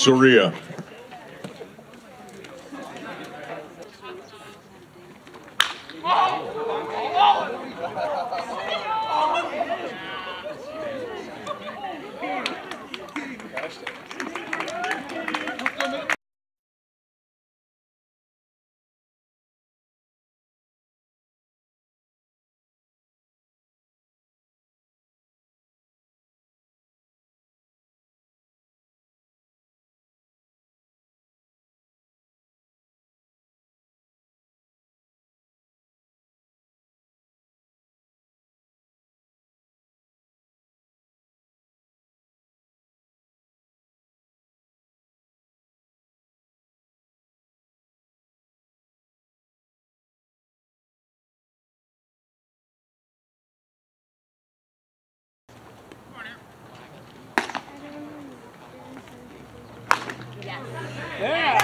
Soria. Yeah.